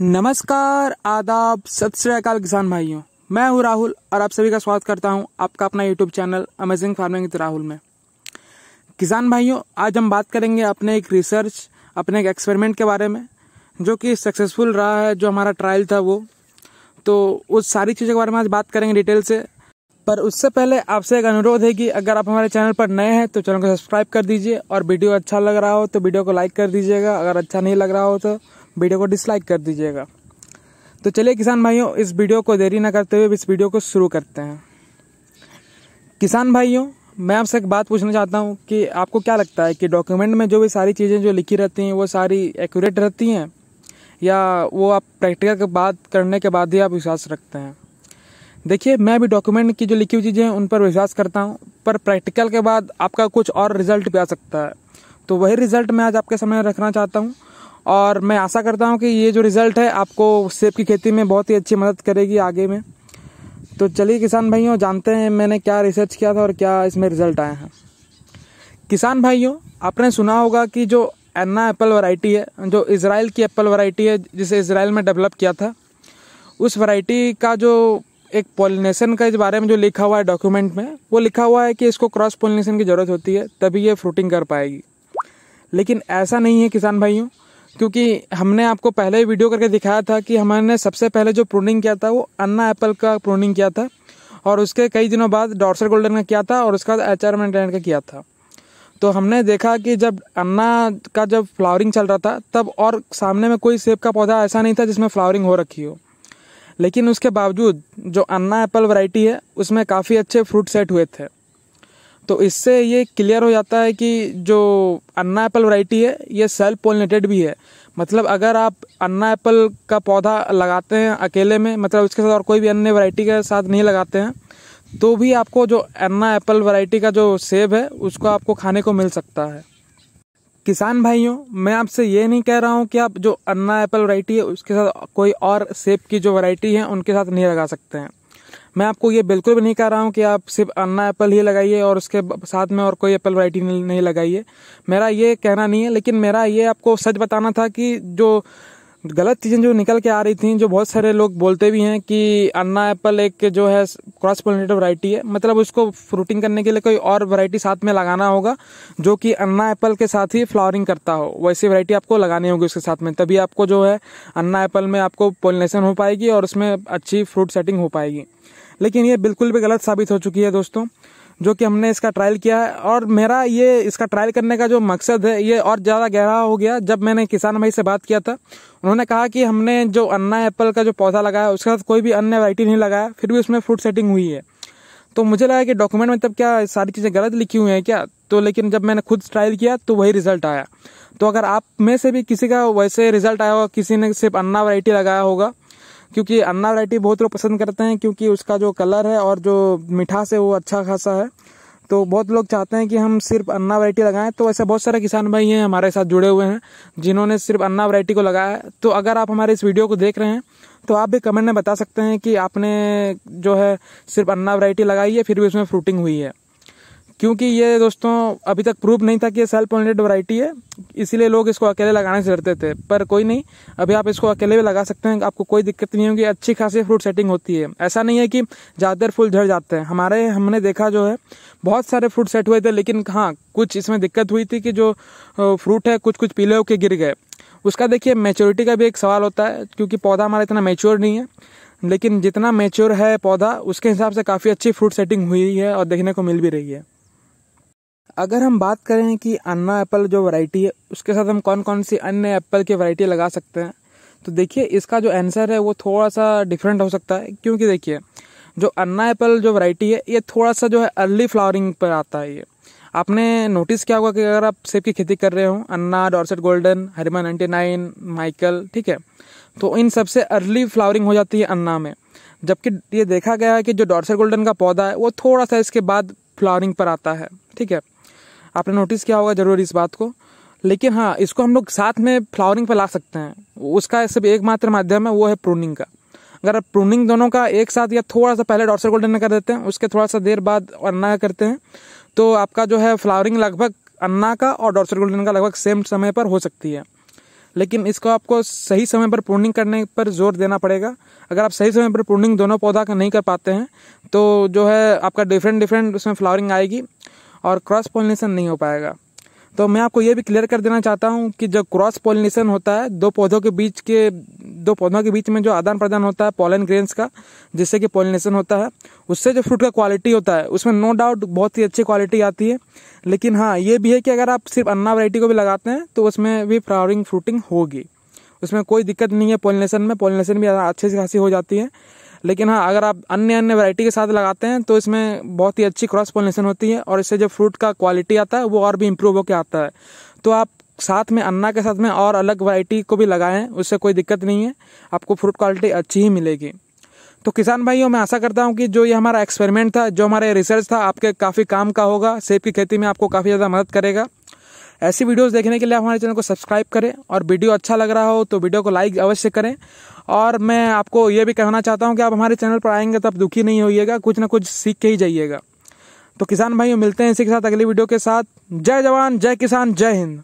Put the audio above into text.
नमस्कार, आदाब, सत श्रीकाल किसान भाइयों। मैं हूँ राहुल और आप सभी का स्वागत करता हूँ आपका अपना YouTube channel amazing farming with Rahul में। किसान भाइयों, आज हम बात करेंगे अपने एक रिसर्च अपने एक एक्सपेरिमेंट के बारे में, जो कि सक्सेसफुल रहा है, जो हमारा ट्रायल था वो। तो उस सारी चीज़ों के बारे में आज बात करेंगे डिटेल से। पर उससे पहले आपसे एक अनुरोध है कि अगर आप हमारे चैनल पर नए हैं तो चैनल को सब्सक्राइब कर दीजिए और वीडियो अच्छा लग रहा हो तो वीडियो को लाइक कर दीजिएगा। अगर अच्छा नहीं लग रहा हो तो वीडियो को डिसलाइक कर दीजिएगा। तो चलिए किसान भाइयों, इस वीडियो को देरी न करते हुए इस वीडियो को शुरू करते हैं। किसान भाइयों, मैं आपसे एक बात पूछना चाहता हूँ कि आपको क्या लगता है कि डॉक्यूमेंट में जो भी सारी चीज़ें जो लिखी रहती हैं, वो सारी एक्यूरेट रहती हैं? या वो आप प्रैक्टिकल के बाद, करने के बाद ही आप विश्वास रखते हैं? देखिए, मैं भी डॉक्यूमेंट की जो लिखी हुई चीज़ें हैं, उन पर विश्वास करता हूँ, पर प्रैक्टिकल के बाद आपका कुछ और रिज़ल्ट भी आ सकता है। तो वही रिज़ल्ट मैं आज आपके सामने रखना चाहता हूँ। और मैं आशा करता हूँ कि ये जो रिज़ल्ट है आपको सेब की खेती में बहुत ही अच्छी मदद करेगी आगे में। तो चलिए किसान भाइयों, जानते हैं मैंने क्या रिसर्च किया था और क्या इसमें रिज़ल्ट आए हैं। किसान भाइयों, आपने सुना होगा कि जो एन्ना एप्पल वैरायटी है, जो इसराइल की एप्पल वैरायटी है, जिसे इसराइल में डेवलप किया था, उस वैरायटी का जो एक पोलिनेशन का इस बारे में जो लिखा हुआ है डॉक्यूमेंट में, वो लिखा हुआ है कि इसको क्रॉस पोलिनेशन की ज़रूरत होती है, तभी ये फ्रूटिंग कर पाएगी। लेकिन ऐसा नहीं है किसान भाइयों क्योंकि हमने आपको पहले ही वीडियो करके दिखाया था कि हमने सबसे पहले जो प्रूनिंग किया था वो अन्ना एप्पल का प्रूनिंग किया था और उसके कई दिनों बाद डॉर्सर गोल्डन का किया था और उसके एच आर का किया था। तो हमने देखा कि जब अन्ना का जब फ्लावरिंग चल रहा था, तब और सामने में कोई सेब का पौधा ऐसा नहीं था जिसमें फ्लावरिंग हो रखी हो। लेकिन उसके बावजूद जो अन्ना एप्पल वैरायटी है, उसमें काफ़ी अच्छे फ्रूट सेट हुए थे। तो इससे ये क्लियर हो जाता है कि जो अन्ना एप्पल वैरायटी है, ये सेल्फ पोलिनेटेड भी है। मतलब अगर आप अन्ना एप्पल का पौधा लगाते हैं अकेले में मतलब उसके साथ और कोई भी अन्य वैरायटी के साथ नहीं लगाते हैं तो भी आपको जो अन्ना एप्पल वैरायटी का जो सेब है, उसको आपको खाने को मिल सकता है। किसान भाइयों, मैं आपसे ये नहीं कह रहा हूँ कि आप जो अन्ना एप्पल वैरायटी है, उसके साथ कोई और सेब की जो वैरायटी है, उनके साथ नहीं लगा सकते हैं। मैं आपको ये बिल्कुल भी नहीं कह रहा हूँ कि आप सिर्फ़ अन्ना एप्पल ही लगाइए और उसके साथ में और कोई एप्पल वैरायटी नहीं लगाइए। मेरा ये कहना नहीं है, लेकिन मेरा ये आपको सच बताना था कि जो गलत चीज़ें जो निकल के आ रही थी, जो बहुत सारे लोग बोलते भी हैं कि अन्ना एप्पल एक जो है क्रॉस पोलिनेटिव वैरायटी है। मतलब उसको फ्रूटिंग करने के लिए कोई और वैरायटी साथ में लगाना होगा, जो कि अन्ना एप्पल के साथ ही फ्लावरिंग करता हो। वैसी वैरायटी आपको लगानी होगी उसके साथ में, तभी आपको जो है अन्ना एप्पल में आपको पोलिनेशन हो पाएगी और उसमें अच्छी फ्रूट सेटिंग हो पाएगी। लेकिन ये बिल्कुल भी गलत साबित हो चुकी है दोस्तों, जो कि हमने इसका ट्रायल किया है। और मेरा ये इसका ट्रायल करने का जो मकसद है, ये और ज़्यादा गहरा हो गया। जब मैंने किसान भाई से बात किया था, उन्होंने कहा कि हमने जो अन्ना एप्पल का जो पौधा लगाया, उसके साथ कोई भी अन्य वैरायटी नहीं लगाया, फिर भी उसमें फ्रूट सेटिंग हुई है। तो मुझे लगा कि डॉक्यूमेंट में तब क्या सारी चीज़ें गलत लिखी हुई हैं क्या? तो लेकिन जब मैंने खुद ट्रायल किया तो वही रिज़ल्ट आया। तो अगर आप में से भी किसी का वैसे रिज़ल्ट आया होगा, किसी ने सिर्फ़ अन्ना वैरायटी लगाया होगा क्योंकि अन्ना वैरायटी बहुत लोग पसंद करते हैं क्योंकि उसका जो कलर है और जो मिठास है वो अच्छा खासा है। तो बहुत लोग चाहते हैं कि हम सिर्फ़ अन्ना वैरायटी लगाएँ तो ऐसे बहुत सारे किसान भाई हैं हमारे साथ जुड़े हुए हैं, जिन्होंने सिर्फ़ अन्ना वैरायटी को लगाया है। तो अगर आप हमारे इस वीडियो को देख रहे हैं तो आप भी कमेंट में बता सकते हैं कि आपने जो है सिर्फ़ अन्ना वैरायटी लगाई है, फिर भी उसमें फ्रूटिंग हुई है। क्योंकि ये दोस्तों, अभी तक प्रूफ नहीं था कि ये सेल्फ पोलिनेटेड वैरायटी है, इसीलिए लोग इसको अकेले लगाने से डरते थे। पर कोई नहीं, अभी आप इसको अकेले भी लगा सकते हैं, आपको कोई दिक्कत नहीं होगी, अच्छी खासी फ्रूट सेटिंग होती है। ऐसा नहीं है कि ज़्यादातर फूल झड़ जाते हैं। हमारे, हमने देखा जो है, बहुत सारे फ्रूट सेट हुए थे, लेकिन हाँ कुछ इसमें दिक्कत हुई थी कि जो फ्रूट है कुछ कुछ पीले होकर गिर गए। उसका देखिए मेच्योरिटी का भी एक सवाल होता है, क्योंकि पौधा हमारा इतना मेच्योर नहीं है। लेकिन जितना मेच्योर है पौधा, उसके हिसाब से काफ़ी अच्छी फ्रूट सेटिंग हुई है और देखने को मिल भी रही है। अगर हम बात करें कि अन्ना एप्पल जो वैरायटी है, उसके साथ हम कौन कौन सी अन्य एप्पल की वैरायटी लगा सकते हैं? तो देखिए, इसका जो आंसर है, वो थोड़ा सा डिफरेंट हो सकता है। क्योंकि देखिए, जो अन्ना एप्पल जो वैरायटी है, ये थोड़ा सा जो है अर्ली फ्लावरिंग पर आता है ये। आपने नोटिस किया होगा कि अगर आप सेब की खेती कर रहे हो, Anna Dorset Golden Harima ninety nine Michael ठीक है? तो इन सबसे अर्ली फ्लावरिंग हो जाती है अन्ना में। जबकि ये देखा गया है कि जो डॉर्सेट गोल्डन का पौधा है, वो थोड़ा सा इसके बाद फ्लावरिंग पर आता है, ठीक है? आपने नोटिस किया होगा ज़रूर इस बात को। लेकिन हाँ इसको हम लोग साथ में फ्लावरिंग पर ला सकते हैं। उसका सिर्फ़ एकमात्र माध्यम है, वो है प्रूनिंग का। अगर आप प्रूनिंग दोनों का एक साथ या थोड़ा सा पहले डॉर्सर गोल्डन कर देते हैं, उसके थोड़ा सा देर बाद अन्ना करते हैं तो आपका जो है फ्लावरिंग लगभग अन्ना का और डॉर्सर गोल्डन का लगभग सेम समय पर हो सकती है। लेकिन इसको आपको सही समय पर प्रूनिंग करने पर ज़ोर देना पड़ेगा। अगर आप सही समय पर प्रूनिंग दोनों पौधा का नहीं कर पाते हैं तो जो है आपका डिफरेंट डिफरेंट उसमें फ्लावरिंग आएगी। और क्रॉस पॉलिनेशन नहीं हो पाएगा। तो मैं आपको ये भी क्लियर कर देना चाहता हूँ कि जो क्रॉस पॉलिनेशन होता है, दो पौधों के बीच के, दो पौधों के बीच में जो आदान प्रदान होता है पॉलन ग्रेन्स का, जिससे कि पॉलिनेशन होता है, उससे जो फ्रूट का क्वालिटी होता है, उसमें नो डाउट बहुत ही अच्छी क्वालिटी आती है। लेकिन हाँ ये भी है कि अगर आप सिर्फ़ अन्ना वरायटी को भी लगाते हैं तो उसमें भी फ्लावरिंग फ्रूटिंग होगी। उसमें कोई दिक्कत नहीं है पॉलिनेशन में पॉलिनेशन भी अच्छे से खासी हो जाती है। लेकिन हाँ अगर आप अन्य अन्य वैरायटी के साथ लगाते हैं तो इसमें बहुत ही अच्छी क्रॉस पॉलिनेशन होती है और इससे जो फ्रूट का क्वालिटी आता है, वो और भी इम्प्रूव होकर आता है। तो आप साथ में, अन्ना के साथ में और अलग वैरायटी को भी लगाएँ, उससे कोई दिक्कत नहीं है। आपको फ्रूट क्वालिटी अच्छी ही मिलेगी। तो किसान भाइयों, मैं आशा करता हूँ कि जो ये हमारा एक्सपेरिमेंट था, जो हमारा रिसर्च था, आपके काफ़ी काम का होगा, सेब की खेती में आपको काफ़ी ज़्यादा मदद करेगा। ऐसी वीडियोस देखने के लिए हमारे चैनल को सब्सक्राइब करें और वीडियो अच्छा लग रहा हो तो वीडियो को लाइक अवश्य करें। और मैं आपको ये भी कहना चाहता हूँ कि आप हमारे चैनल पर आएँगे तब दुखी नहीं होइएगा, कुछ ना कुछ सीख के ही जाइएगा। तो किसान भाइयों, मिलते हैं इसी के साथ अगली वीडियो के साथ। जय जवान, जय किसान, जय हिंद।